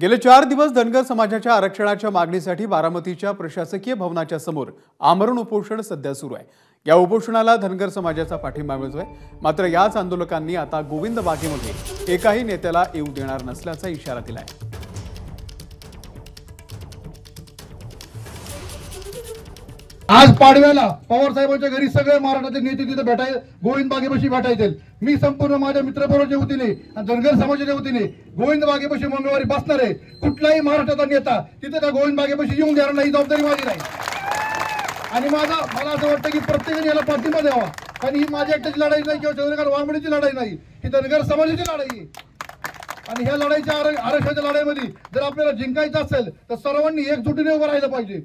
गेले चार दिवस धनगर समाजाच्या आरक्षणाच्या मागणीसाठी बारामतीच्या प्रशासकीय भवनाच्या समोर आमरण उपोषण सध्या सुरू आहे. या उपोषणाला धनगर समाजाचा पाठिंबा मिळतोय. मात्र याच आंदोलकांनी आता गोविंद बागेमध्ये एकाही नेत्याला येऊ देणार नसल्याचा इशारा दिलाय. आज पाडव्याला पवार साहेबांच्या घरी सगळे महाराष्ट्राचे नेते तिथे भेटाय गोविंद बागेपाशी भेटायचे मी संपूर्ण माझ्या मित्रबरोबरच्या वतीने आणि धनगर समाजाच्या वतीने गोविंद बागेपाशी मंगळवारी बसणार आहे. कुठलाही महाराष्ट्राचा नेता तिथे त्या गोविंद बागेपाशी येऊन देणार नाही ही जबाबदारी माझी नाही. आणि माझा मला असं वाटतं की प्रत्येकाने याला पाठिंबा द्यावा. कारण ही माझ्या एकट्याची लढाई नाही किंवा चंद्रकांत वाघमणीची लढाई नाही ही धनगर समाजाची लढाई आहे. आणि ह्या लढाईच्या आर- आरक्षणाच्या लढाईमध्ये जर आपल्याला जिंकायचं असेल तर सर्वांनी एकजुटीने उभं राहिलं पाहिजे.